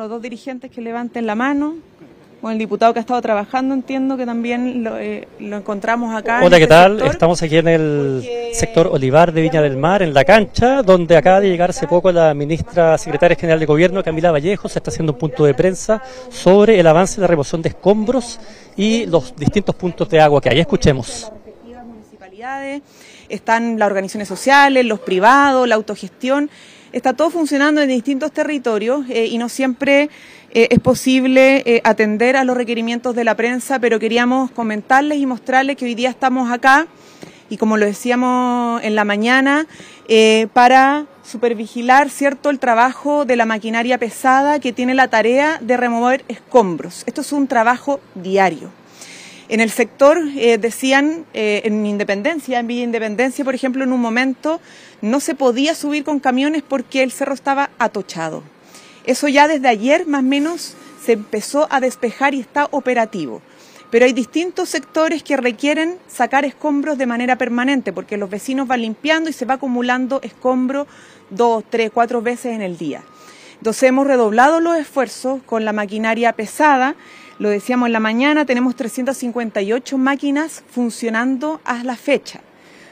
los dos dirigentes que levanten la mano. Con el diputado que ha estado trabajando, entiendo que también lo, eh, encontramos acá. Hola, ¿qué este tal? Estamos aquí en el sector Olivar de Viña del Mar, en la cancha, donde acaba de llegar hace poco la ministra secretaria general de Gobierno, Camila Vallejo, se está haciendo un punto de prensa sobre el avance de la remoción de escombros y los distintos puntos de agua que hay. Escuchemos. Están las organizaciones sociales, los privados, la autogestión está todo funcionando en distintos territorios eh, y no siempre eh, es posible eh, atender a los requerimientos de la prensa, pero queríamos comentarles y mostrarles que hoy día estamos acá y como lo decíamos en la mañana, para supervigilar cierto el trabajo de la maquinaria pesada que tiene la tarea de remover escombros. Esto es un trabajo diario. En el sector eh, decían eh, en Independencia, en Villa Independencia, por ejemplo, en un momento no se podía subir con camiones porque el cerro estaba atochado. Eso ya desde ayer más o menos se empezó a despejar y está operativo. Pero hay distintos sectores que requieren sacar escombros de manera permanente porque los vecinos van limpiando y se va acumulando escombro dos, tres, cuatro veces en el día. Entonces hemos redoblado los esfuerzos con la maquinaria pesada lo decíamos en la mañana, tenemos 358 máquinas funcionando a la fecha,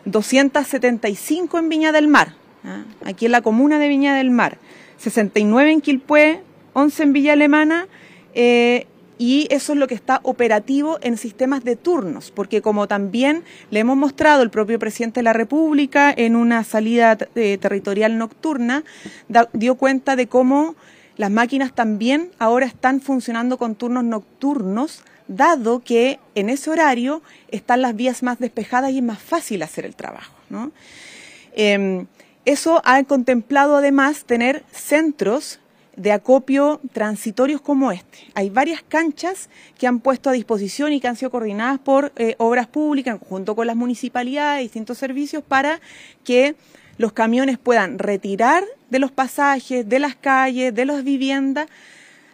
275 en Viña del Mar, ¿ah? aquí en la comuna de Viña del Mar, 69 en Quilpué, 11 en Villa Alemana, eh, y eso es lo que está operativo en sistemas de turnos, porque como también le hemos mostrado el propio presidente de la República en una salida eh, territorial nocturna, dio cuenta de cómo las máquinas también ahora están funcionando con turnos nocturnos, dado que en ese horario están las vías más despejadas y es más fácil hacer el trabajo. Em, eso ha contemplado además tener centros de acopio transitorios como este. Hay varias canchas que han puesto a disposición y que han sido coordinadas por eh, obras públicas, junto con las municipalidades, distintos servicios, para que los camiones puedan retirar de los pasajes, de las calles, de las viviendas,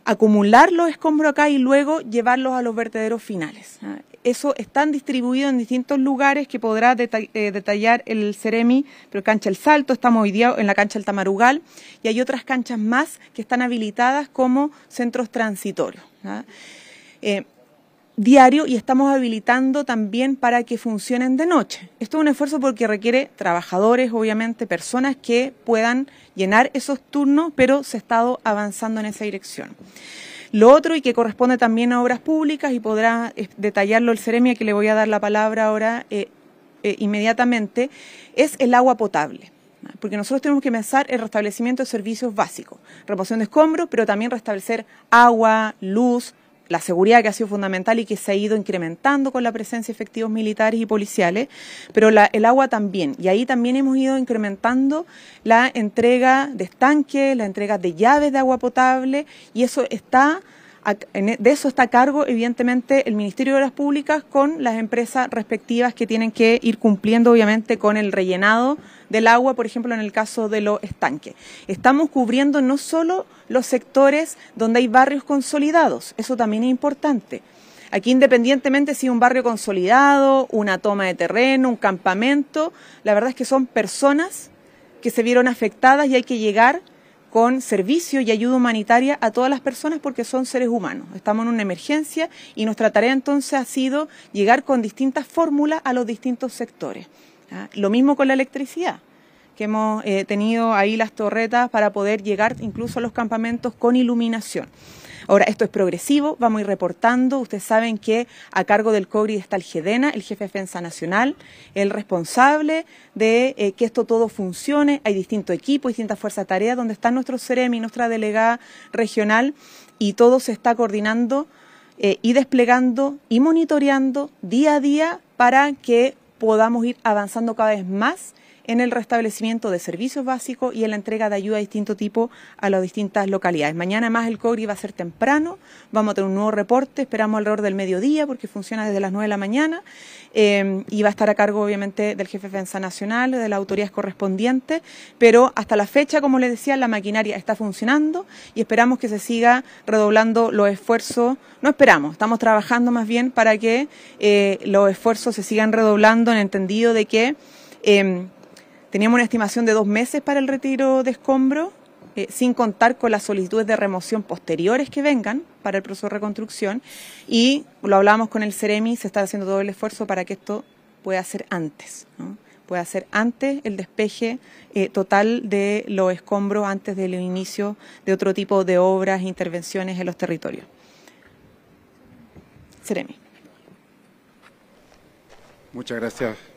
acumular los escombros acá y luego llevarlos a los vertederos finales. Ah, eso están distribuidos en distintos lugares que podrá eh, detallar el Ceremi, pero cancha El Salto, estamos hoy día en la cancha El Tamarugal y hay otras canchas más que están habilitadas como centros transitorios. ¿ah? Eh, diario y estamos habilitando también para que funcionen de noche. Esto es un esfuerzo porque requiere trabajadores, obviamente, personas que puedan llenar esos turnos, pero se ha estado avanzando en esa dirección. Lo otro y que corresponde también a obras públicas y podrá eh, detallarlo el Ceremia, que le voy a dar la palabra ahora eh, eh, inmediatamente, es el agua potable porque nosotros tenemos que pensar el restablecimiento de servicios básicos, remoción de escombros, pero también restablecer agua, luz, la seguridad que ha sido fundamental y que se ha ido incrementando con la presencia de efectivos militares y policiales, pero el agua también. Y ahí también hemos ido incrementando la entrega de estanques, la entrega de llaves de agua potable, y eso está de eso está a cargo, evidentemente, el Ministerio de Obras Públicas con las empresas respectivas que tienen que ir cumpliendo, obviamente, con el rellenado del agua, por ejemplo, en el caso de los estanques. Estamos cubriendo no solo los sectores donde hay barrios consolidados, eso también es importante. Aquí, independientemente si un barrio consolidado, una toma de terreno, un campamento, la verdad es que son personas que se vieron afectadas y hay que llegar con servicio y ayuda humanitaria a todas las personas porque son seres humanos. Estamos en una emergencia y nuestra tarea entonces ha sido llegar con distintas fórmulas a los distintos sectores. ¿ah? Lo mismo con la electricidad que hemos eh, tenido ahí las torretas para poder llegar incluso a los campamentos con iluminación. Ahora, esto es progresivo, vamos a ir reportando. Ustedes saben que a cargo del COGRI está el GEDENA, el jefe de defensa nacional, el responsable de eh, que esto todo funcione. Hay distintos equipos, distintas fuerzas de tarea, donde están nuestros CEREMI, nuestra delegada regional, y todo se está coordinando eh, y desplegando y monitoreando día a día para que podamos ir avanzando cada vez más en el restablecimiento de servicios básicos y en la entrega de ayuda de distinto tipo a las distintas localidades. Mañana más el COGRI va a ser temprano, vamos a tener un nuevo reporte, esperamos alrededor del mediodía porque funciona desde las 9 de la mañana. Eh, y va a estar a cargo obviamente del jefe de defensa nacional, de las autoridades correspondientes, pero hasta la fecha, como les decía, la maquinaria está funcionando y esperamos que se siga redoblando los esfuerzos, no esperamos, estamos trabajando más bien para que eh, los esfuerzos se sigan redoblando en entendido de que eh, Teníamos una estimación de dos meses para el retiro de escombros eh, sin contar con las solicitudes de remoción posteriores que vengan para el proceso de reconstrucción. Y lo hablamos con el CEREMI, se está haciendo todo el esfuerzo para que esto pueda ser antes, pueda ser antes el despeje eh, total de los escombros, antes del inicio de otro tipo de obras e intervenciones en los territorios. CEREMI. Muchas gracias.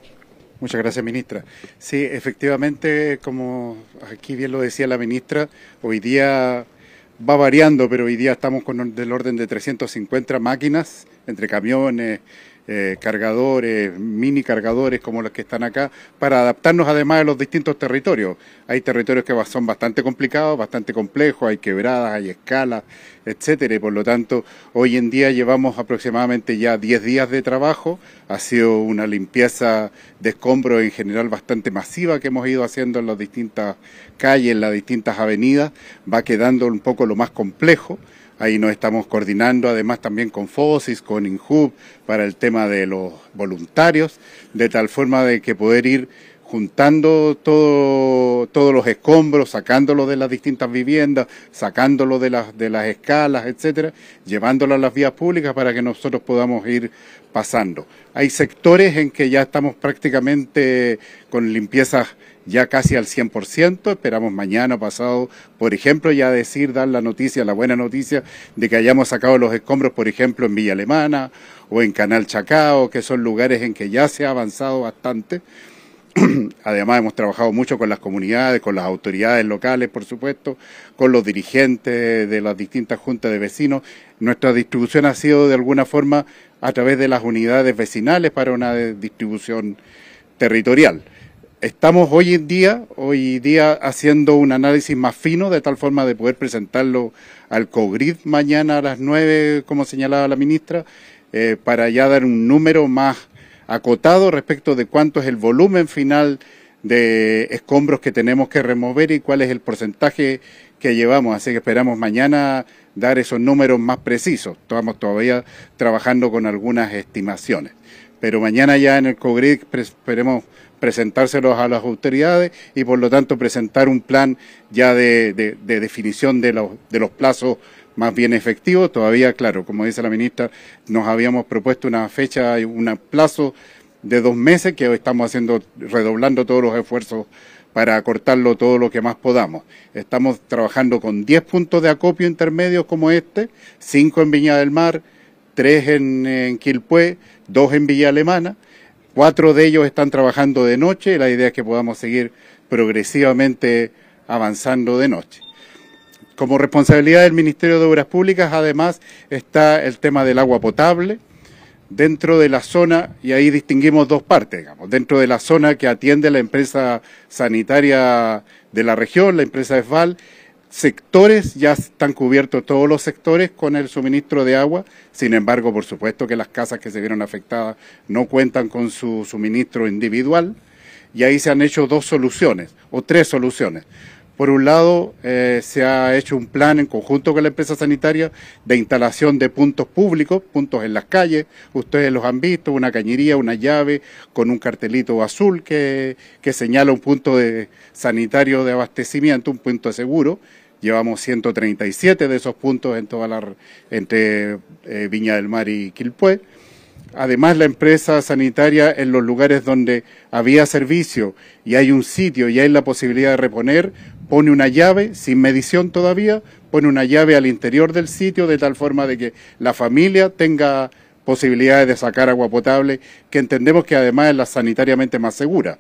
Muchas gracias, ministra. Sí, efectivamente, como aquí bien lo decía la ministra, hoy día va variando, pero hoy día estamos con del orden de 350 máquinas entre camiones, eh, cargadores, mini cargadores como los que están acá, para adaptarnos además a los distintos territorios. Hay territorios que son bastante complicados, bastante complejos, hay quebradas, hay escalas, etcétera, y por lo tanto hoy en día llevamos aproximadamente ya 10 días de trabajo, ha sido una limpieza de escombros en general bastante masiva que hemos ido haciendo en las distintas calles, en las distintas avenidas, va quedando un poco lo más complejo. Ahí nos estamos coordinando además también con FOSIS, con INJUB, para el tema de los voluntarios, de tal forma de que poder ir juntando todo, todos los escombros, sacándolo de las distintas viviendas, sacándolo de las, de las escalas, etcétera, llevándolo a las vías públicas para que nosotros podamos ir pasando. Hay sectores en que ya estamos prácticamente con limpiezas ya casi al 100%. Esperamos mañana pasado, por ejemplo, ya decir, dar la noticia, la buena noticia de que hayamos sacado los escombros, por ejemplo, en Villa Alemana o en Canal Chacao, que son lugares en que ya se ha avanzado bastante. Además, hemos trabajado mucho con las comunidades, con las autoridades locales, por supuesto, con los dirigentes de las distintas juntas de vecinos. Nuestra distribución ha sido de alguna forma a través de las unidades vecinales para una distribución territorial. Estamos hoy en día, hoy día haciendo un análisis más fino de tal forma de poder presentarlo al COGRID mañana a las 9, como señalaba la ministra, eh, para ya dar un número más acotado respecto de cuánto es el volumen final de escombros que tenemos que remover y cuál es el porcentaje que llevamos. Así que esperamos mañana dar esos números más precisos. Estamos todavía trabajando con algunas estimaciones. Pero mañana ya en el COGRID esperemos presentárselos a las autoridades y por lo tanto presentar un plan ya de, definición de los, de los plazos más bien efectivos. Todavía, claro, como dice la ministra, nos habíamos propuesto una fecha, un plazo de dos meses que estamos haciendo, redoblando todos los esfuerzos para acortarlo todo lo que más podamos. Estamos trabajando con 10 puntos de acopio intermedios como este, 5 en Viña del Mar, 3 en, en Quilpué, 2 en Villa Alemana, Cuatro de ellos están trabajando de noche, la idea es que podamos seguir progresivamente avanzando de noche. Como responsabilidad del Ministerio de Obras Públicas, además, está el tema del agua potable dentro de la zona, y ahí distinguimos dos partes, digamos, dentro de la zona que atiende la empresa sanitaria de la región, la empresa ESVAL, sectores, ya están cubiertos todos los sectores con el suministro de agua, sin embargo, por supuesto que las casas que se vieron afectadas no cuentan con su suministro individual, y ahí se han hecho dos soluciones, o tres soluciones. Por un lado, eh, se ha hecho un plan en conjunto con la empresa sanitaria de instalación de puntos públicos, puntos en las calles. Ustedes los han visto, una cañería, una llave con un cartelito azul que, señala un punto de sanitario de abastecimiento, un punto seguro. Llevamos 137 de esos puntos en toda la, entre eh, Viña del Mar y Quilpué. Además, la empresa sanitaria en los lugares donde había servicio y hay un sitio y hay la posibilidad de reponer, pone una llave, sin medición todavía, pone una llave al interior del sitio de tal forma de que la familia tenga posibilidades de sacar agua potable, que entendemos que además es la sanitariamente más segura,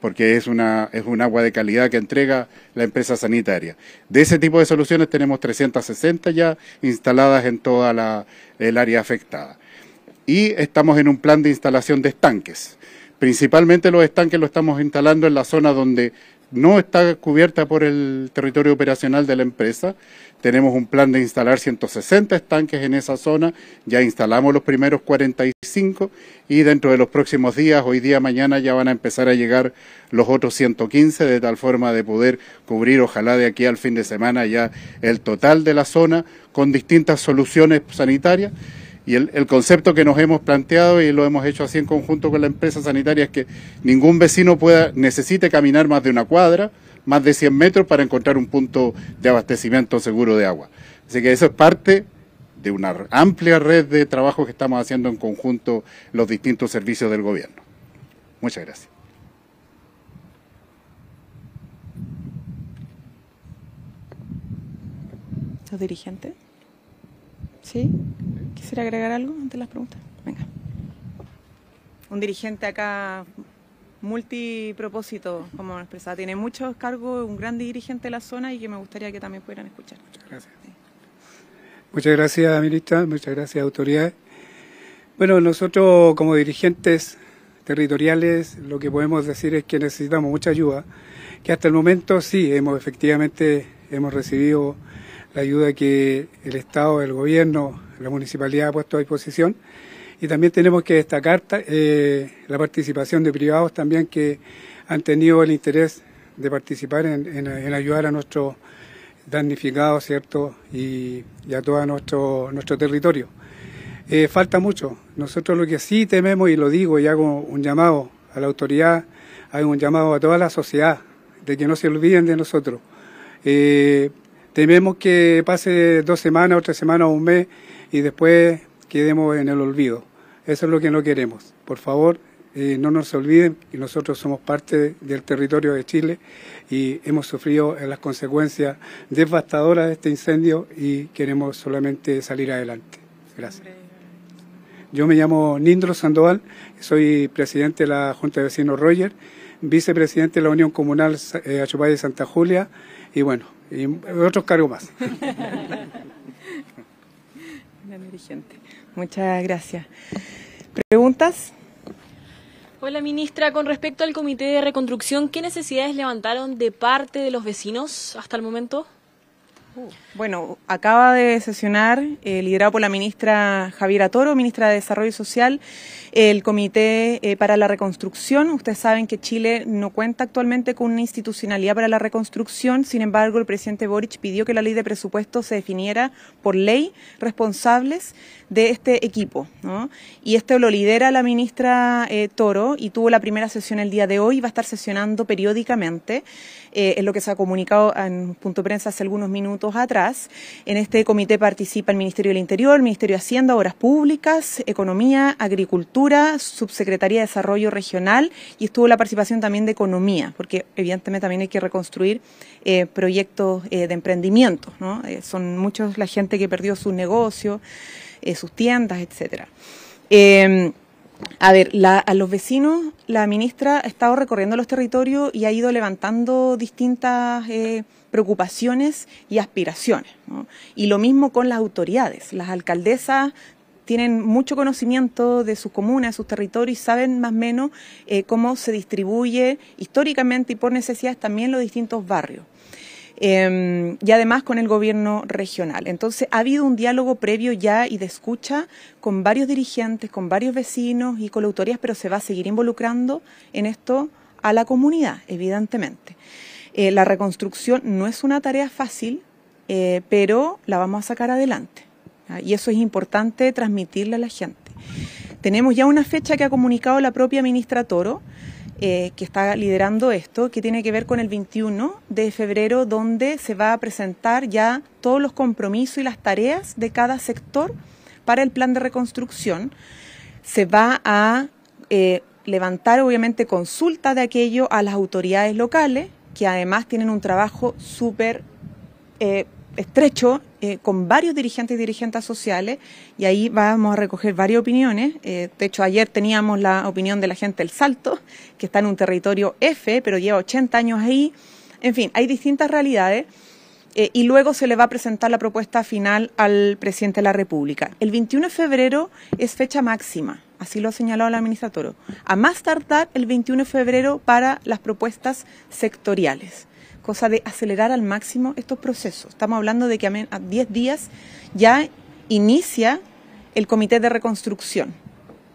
porque es una un agua de calidad que entrega la empresa sanitaria. De ese tipo de soluciones tenemos 360 ya instaladas en toda la, el área afectada. Y estamos en un plan de instalación de estanques. Principalmente los estanques los estamos instalando en la zona donde no está cubierta por el territorio operacional de la empresa. Tenemos un plan de instalar 160 estanques en esa zona, ya instalamos los primeros 45 y dentro de los próximos días, hoy día, mañana, ya van a empezar a llegar los otros 115 de tal forma de poder cubrir, ojalá de aquí al fin de semana, ya el total de la zona con distintas soluciones sanitarias. Y el, concepto que nos hemos planteado y lo hemos hecho así en conjunto con la empresa sanitaria es que ningún vecino pueda, necesite caminar más de una cuadra, más de 100 metros para encontrar un punto de abastecimiento seguro de agua. Así que eso es parte de una amplia red de trabajo que estamos haciendo en conjunto los distintos servicios del gobierno. Muchas gracias. ¿Los dirigentes? ¿Sí? ¿Quisiera agregar algo ante las preguntas? Venga. Un dirigente acá multipropósito, como expresaba. Tiene muchos cargos, un gran dirigente de la zona y que me gustaría que también pudieran escuchar. Muchas gracias. Muchas gracias, ministra. Muchas gracias, autoridades. Bueno, nosotros como dirigentes territoriales lo que podemos decir es que necesitamos mucha ayuda, que hasta el momento sí, hemos efectivamente hemos recibido la ayuda que el Estado, el Gobierno, la Municipalidad ha puesto a disposición y también tenemos que destacar eh, la participación de privados también que han tenido el interés de participar en, ayudar a nuestros damnificados, ¿cierto? Y, a todo nuestro, territorio. Eh, falta mucho. Nosotros lo que sí tememos, y lo digo y hago un llamado a la autoridad, hago un llamado a toda la sociedad, de que no se olviden de nosotros. Eh, tememos que pase dos semanas, otra semana un mes y después quedemos en el olvido. Eso es lo que no queremos. Por favor, eh, no nos olviden que nosotros somos parte del territorio de Chile y hemos sufrido las consecuencias devastadoras de este incendio y queremos solamente salir adelante. Gracias. Yo me llamo Nindro Sandoval, soy presidente de la Junta de Vecinos Roger, vicepresidente de la Unión Comunal eh, de Santa Julia y bueno, y otros cargos más. Muchas gracias. ¿Preguntas? Hola ministra, con respecto al comité de reconstrucción, ¿qué necesidades levantaron de parte de los vecinos hasta el momento? Bueno, acaba de sesionar, eh, liderado por la ministra Javiera Toro, ministra de Desarrollo Social, el Comité eh, para la Reconstrucción. Ustedes saben que Chile no cuenta actualmente con una institucionalidad para la reconstrucción, sin embargo, el presidente Boric pidió que la ley de presupuesto se definiera por ley responsables de este equipo. Y esto lo lidera la ministra eh, Toro y tuvo la primera sesión el día de hoy, va a estar sesionando periódicamente, es lo que se ha comunicado en punto prensa hace algunos minutos atrás. En este comité participa el Ministerio del Interior, el Ministerio de Hacienda, Obras Públicas, Economía, Agricultura, Subsecretaría de Desarrollo Regional y estuvo la participación también de Economía, porque evidentemente también hay que reconstruir eh, proyectos de emprendimiento. son muchos la gente que perdió su negocio. Eh, sus tiendas, etcétera. A ver, a los vecinos, la ministra ha estado recorriendo los territorios y ha ido levantando distintas eh, preocupaciones y aspiraciones. Y lo mismo con las autoridades. Las alcaldesas tienen mucho conocimiento de sus comunas, de sus territorios y saben más o menos eh, cómo se distribuye históricamente y por necesidades también los distintos barrios. Em, y además con el gobierno regional. Entonces ha habido un diálogo previo ya y de escucha con varios dirigentes, con varios vecinos y con pero se va a seguir involucrando en esto a la comunidad, evidentemente. Eh, la reconstrucción no es una tarea fácil, eh, pero la vamos a sacar adelante. Y eso es importante transmitirle a la gente. Tenemos ya una fecha que ha comunicado la propia ministra Toro, eh, que está liderando esto, que tiene que ver con el 21 de febrero, donde se va a presentar ya todos los compromisos y las tareas de cada sector para el plan de reconstrucción. Se va a eh, levantar, obviamente, consulta de aquello a las autoridades locales, que además tienen un trabajo súper eh, estrecho eh, con varios dirigentes y dirigentes sociales y ahí vamos a recoger varias opiniones. Eh, de hecho, ayer teníamos la opinión de la gente del Salto, que está en un territorio F, pero lleva 80 años ahí. En fin, hay distintas realidades. Eh, y luego se le va a presentar la propuesta final al presidente de la República. El 21 de febrero es fecha máxima, así lo ha señalado la ministra Toro. A más tardar el 21 de febrero para las propuestas sectoriales cosa de acelerar al máximo estos procesos. Estamos hablando de que a 10 días ya inicia el comité de reconstrucción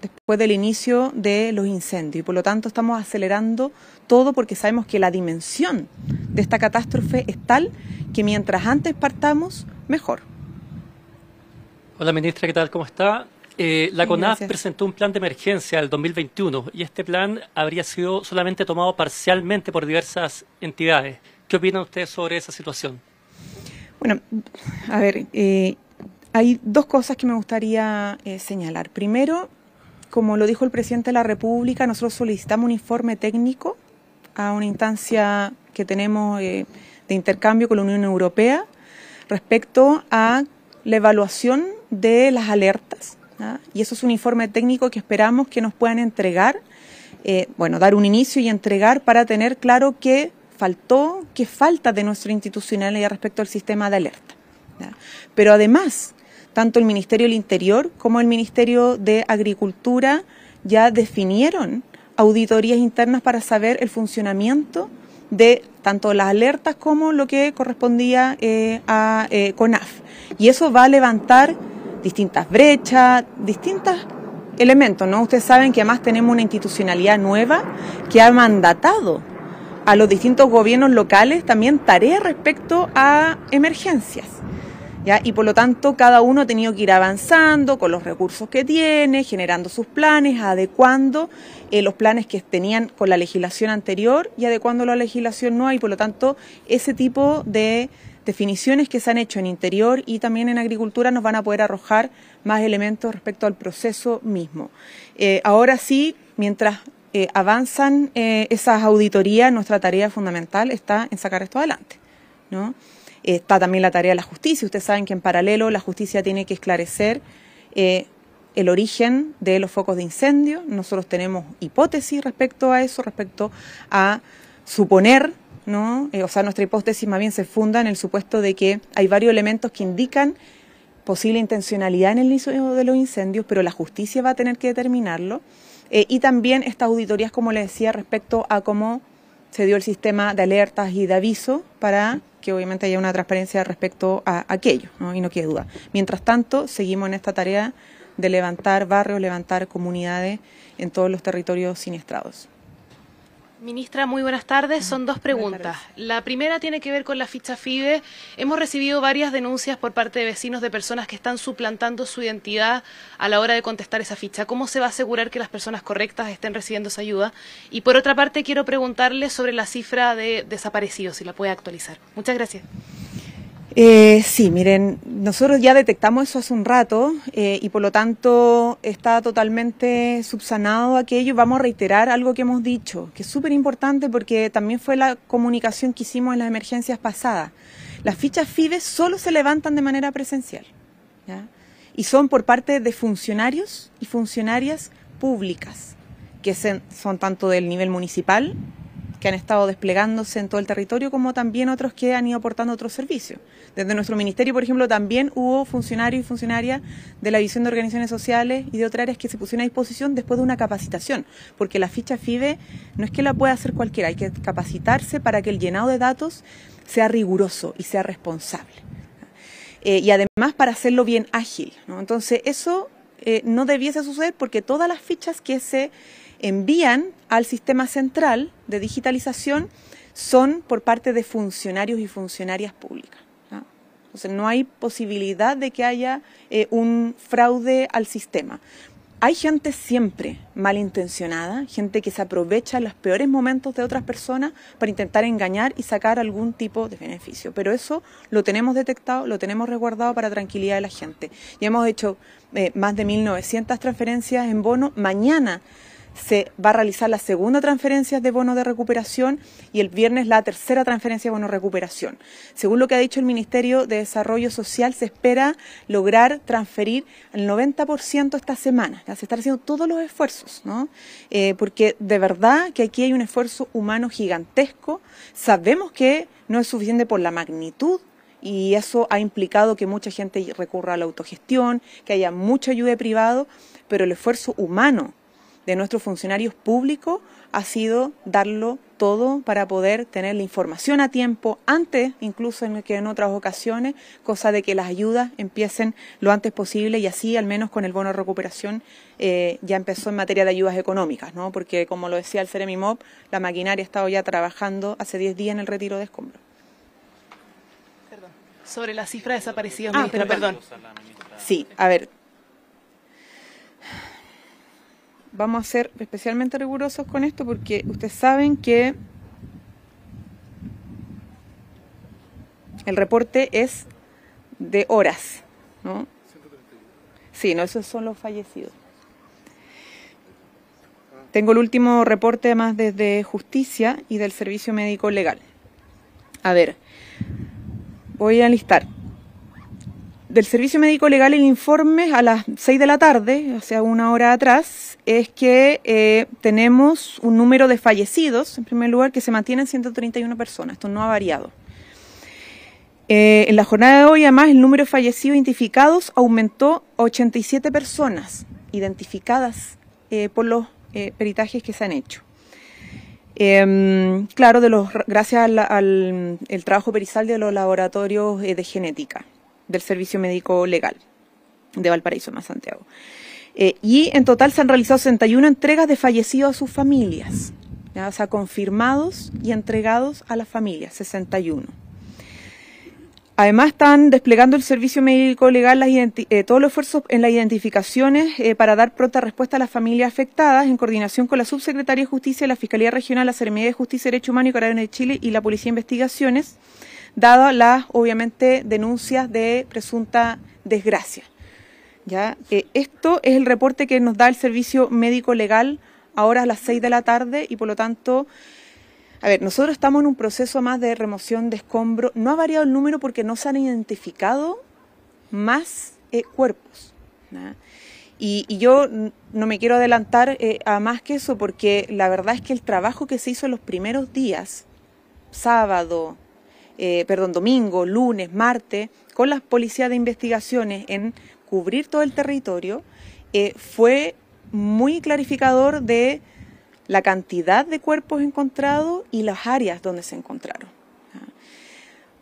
después del inicio de los incendios y por lo tanto estamos acelerando todo porque sabemos que la dimensión de esta catástrofe es tal que mientras antes partamos, mejor. Hola ministra, ¿qué tal? ¿Cómo está? Eh, la CONAF presentó un plan de emergencia del 2021 y este plan habría sido solamente tomado parcialmente por diversas entidades. ¿Qué opinan ustedes sobre esa situación? Bueno, a ver, eh, hay dos cosas que me gustaría eh, señalar. Primero, como lo dijo el presidente de la República, nosotros solicitamos un informe técnico a una instancia que tenemos eh, de intercambio con la Unión Europea respecto a la evaluación de las alertas. Y eso es un informe técnico que esperamos que nos puedan entregar, eh, bueno, dar un inicio y entregar para tener claro qué faltó, qué falta de nuestra institucionalidad respecto al sistema de alerta. Pero además, tanto el Ministerio del Interior como el Ministerio de Agricultura ya definieron auditorías internas para saber el funcionamiento de tanto las alertas como lo que correspondía eh, a eh, CONAF. Y eso va a levantar distintas brechas, distintos elementos, ¿no? Ustedes saben que además tenemos una institucionalidad nueva que ha mandatado a los distintos gobiernos locales también tareas respecto a emergencias. Y por lo tanto cada uno ha tenido que ir avanzando con los recursos que tiene, generando sus planes, adecuando eh, los planes que tenían con la legislación anterior y adecuando la legislación nueva y por lo tanto ese tipo de definiciones que se han hecho en interior y también en agricultura nos van a poder arrojar más elementos respecto al proceso mismo. Eh, ahora sí, mientras eh, avanzan esas auditorías, nuestra tarea fundamental está en sacar esto adelante. ¿no? Está también la tarea de la justicia. Ustedes saben que en paralelo la justicia tiene que esclarecer eh, el origen de los focos de incendio. Nosotros tenemos hipótesis respecto a eso, respecto a suponer, ¿no? Eh, o sea, nuestra hipótesis más bien se funda en el supuesto de que hay varios elementos que indican posible intencionalidad en el inicio de los incendios, pero la justicia va a tener que determinarlo. Eh, y también estas auditorías, como les decía, respecto a cómo se dio el sistema de alertas y de aviso para que obviamente haya una transparencia respecto a aquello, y no quede duda. Mientras tanto, seguimos en esta tarea de levantar barrios, levantar comunidades en todos los territorios siniestrados. Ministra, muy buenas tardes. Son dos preguntas. La primera tiene que ver con la ficha FIDE. Hemos recibido varias denuncias por parte de vecinos de personas que están suplantando su identidad a la hora de contestar esa ficha. ¿Cómo se va a asegurar que las personas correctas estén recibiendo esa ayuda? Y por otra parte, quiero preguntarle sobre la cifra de desaparecidos, si la puede actualizar. Muchas gracias. Eh, sí, miren, nosotros ya detectamos eso hace un rato eh, y por lo tanto está totalmente subsanado aquello. Vamos a reiterar algo que hemos dicho, que es súper importante porque también fue la comunicación que hicimos en las emergencias pasadas. Las fichas FIDE solo se levantan de manera presencial y son por parte de funcionarios y funcionarias públicas, que son tanto del nivel municipal que han estado desplegándose en todo el territorio, como también otros que han ido aportando otros servicios. Desde nuestro ministerio, por ejemplo, también hubo funcionarios y funcionarias de la visión de organizaciones sociales y de otras áreas que se pusieron a disposición después de una capacitación, porque la ficha FIBE no es que la pueda hacer cualquiera, hay que capacitarse para que el llenado de datos sea riguroso y sea responsable. Eh, y además para hacerlo bien ágil. Entonces, eso eh, no debiese suceder porque todas las fichas que se envían al sistema central de digitalización son por parte de funcionarios y funcionarias públicas. Entonces no hay posibilidad de que haya eh, un fraude al sistema. Hay gente siempre malintencionada, gente que se aprovecha en los peores momentos de otras personas para intentar engañar y sacar algún tipo de beneficio. Pero eso lo tenemos detectado, lo tenemos resguardado para tranquilidad de la gente. Y hemos hecho eh, más de 1.900 transferencias en bono. Mañana se va a realizar la segunda transferencia de bono de recuperación y el viernes la tercera transferencia de bono de recuperación. Según lo que ha dicho el Ministerio de Desarrollo Social, se espera lograr transferir el 90% esta semana. Se están haciendo todos los esfuerzos, ¿no? Eh, porque de verdad que aquí hay un esfuerzo humano gigantesco. Sabemos que no es suficiente por la magnitud y eso ha implicado que mucha gente recurra a la autogestión, que haya mucha ayuda de privado, pero el esfuerzo humano de nuestros funcionarios públicos ha sido darlo todo para poder tener la información a tiempo, antes incluso que en otras ocasiones, cosa de que las ayudas empiecen lo antes posible y así al menos con el bono de recuperación eh, ya empezó en materia de ayudas económicas, ¿no? porque como lo decía el Ceremimop, la maquinaria ha estado ya trabajando hace 10 días en el retiro de escombros. Sobre la cifra de desaparecidos, ah, perdón. Sí, a ver, vamos a ser especialmente rigurosos con esto porque ustedes saben que El reporte es de horas, ¿no? Sí, no, esos son los fallecidos. Tengo el último reporte además desde Justicia y del Servicio Médico Legal. A ver, voy a listar. Del Servicio Médico Legal el informe a las 6 de la tarde, o sea, una hora atrás, es que eh, tenemos un número de fallecidos, en primer lugar, que se mantiene en 131 personas. Esto no ha variado. Eh, en la jornada de hoy, además, el número de fallecidos identificados aumentó a 87 personas identificadas eh, por los peritajes que se han hecho. Em, claro, de los, gracias al, trabajo perizal de los laboratorios de genética del Servicio Médico Legal de Valparaíso, más Santiago. Eh, y en total se han realizado 61 entregas de fallecidos a sus familias, ya, o sea, confirmados y entregados a las familias, 61. Además, están desplegando el servicio médico legal eh, todos los esfuerzos en las identificaciones eh, para dar pronta respuesta a las familias afectadas, en coordinación con la Subsecretaría de Justicia, la Fiscalía Regional, la Seremía de Justicia y Derecho Humano y Carabineros de Chile y la Policía de Investigaciones, dadas las, obviamente, denuncias de presunta desgracia. ¿Ya? Eh, esto es el reporte que nos da el servicio médico legal ahora a las seis de la tarde y, por lo tanto, a ver, nosotros estamos en un proceso más de remoción de escombro. No ha variado el número porque no se han identificado más eh, cuerpos. Y, yo no me quiero adelantar eh, a más que eso porque la verdad es que el trabajo que se hizo en los primeros días, sábado, eh, perdón, domingo, lunes, martes, con las policías de investigaciones en cubrir todo el territorio, fue muy clarificador de la cantidad de cuerpos encontrados y las áreas donde se encontraron.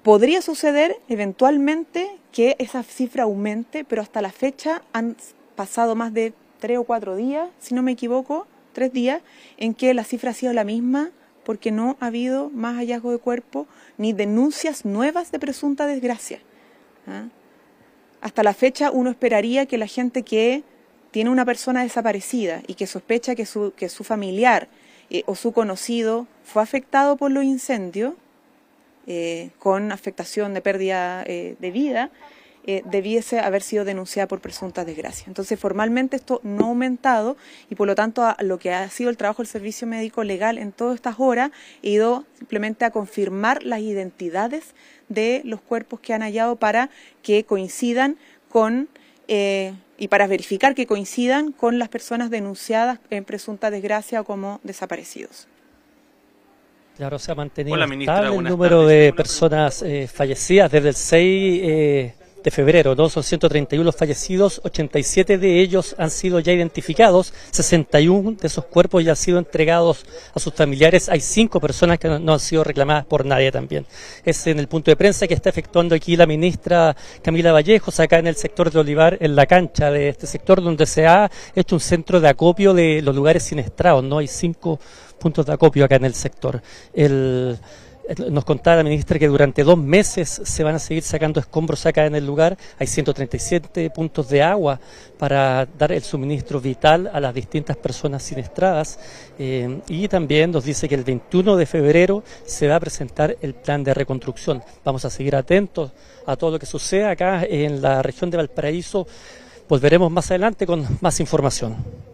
Podría suceder eventualmente que esa cifra aumente, pero hasta la fecha han pasado más de tres o cuatro días, si no me equivoco, tres días, en que la cifra ha sido la misma porque no ha habido más hallazgo de cuerpo ni denuncias nuevas de presunta desgracia. Hasta la fecha uno esperaría que la gente que tiene una persona desaparecida y que sospecha que su, que su familiar eh, o su conocido fue afectado por los incendios, eh, con afectación de pérdida eh, de vida, debiese haber sido denunciada por presunta desgracia. Entonces, formalmente esto no ha aumentado y por lo tanto a lo que ha sido el trabajo del servicio médico legal en todas estas horas, he ido simplemente a confirmar las identidades de los cuerpos que han hallado para que coincidan con y para verificar que coincidan con las personas denunciadas en presunta desgracia o como desaparecidos. Claro, se ha mantenido el número de personas eh, fallecidas desde el 6 eh, de febrero, ¿no? Son 131 los fallecidos, 87 de ellos han sido ya identificados, 61 de esos cuerpos ya han sido entregados a sus familiares, hay cinco personas que no, han sido reclamadas por nadie también. Es en el punto de prensa que está efectuando aquí la ministra Camila Vallejos, acá en el sector de Olivar, en la cancha de este sector, donde se ha hecho un centro de acopio de los lugares siniestrados, ¿no? Hay cinco puntos de acopio acá en el sector. El, nos contaba la ministra que durante dos meses se van a seguir sacando escombros acá en el lugar. Hay 137 puntos de agua para dar el suministro vital a las distintas personas siniestradas. Eh, y también nos dice que el 21 de febrero se va a presentar el plan de reconstrucción. Vamos a seguir atentos a todo lo que suceda acá en la región de Valparaíso. Volveremos más adelante con más información.